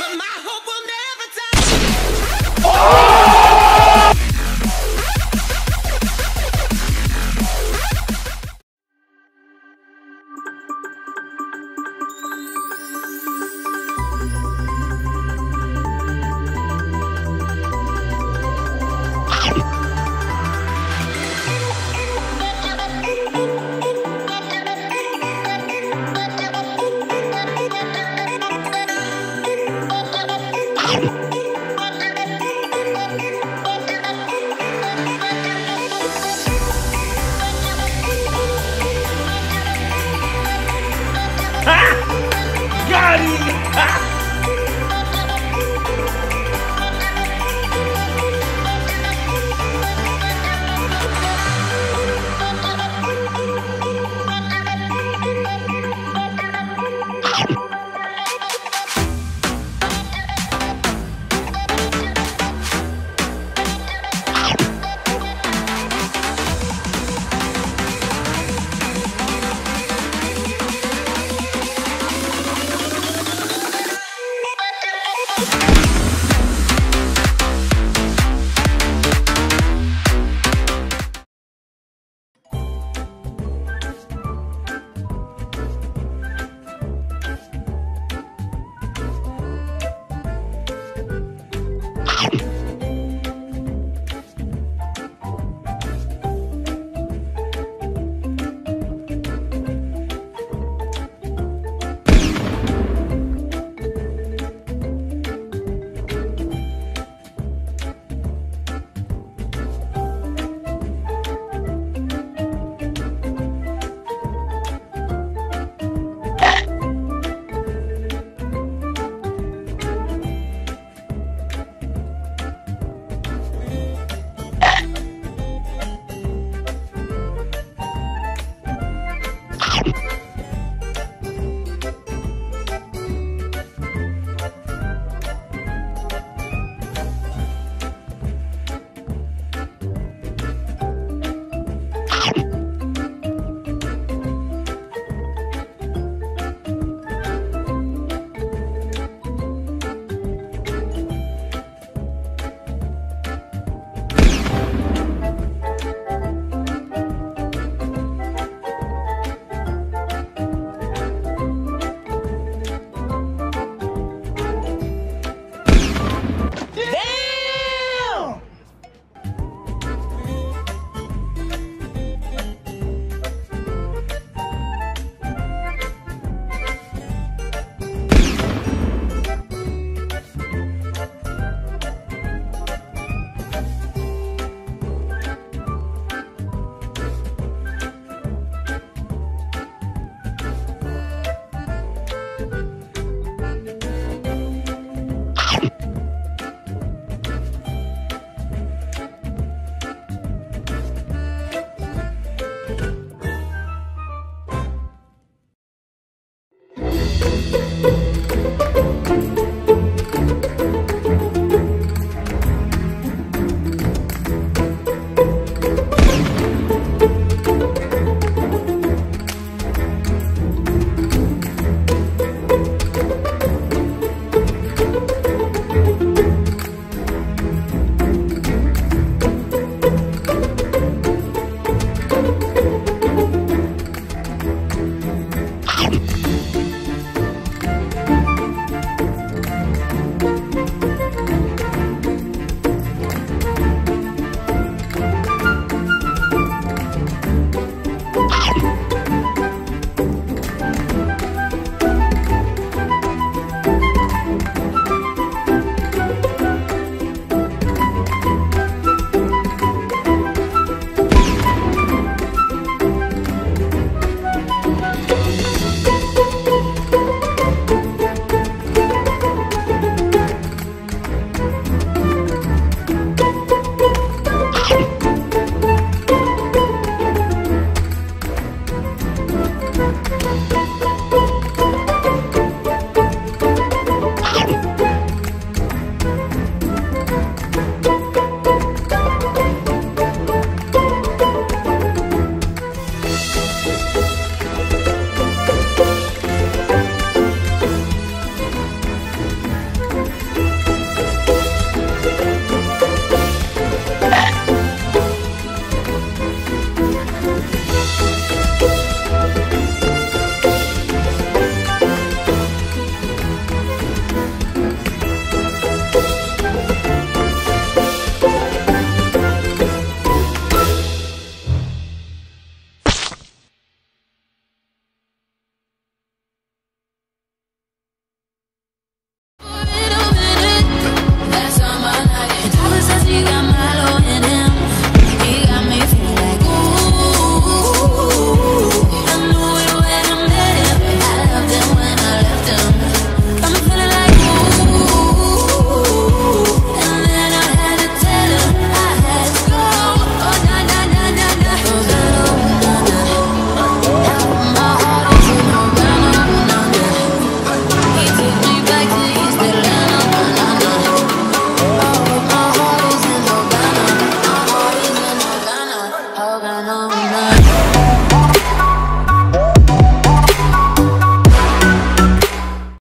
But my hope will never. Ha!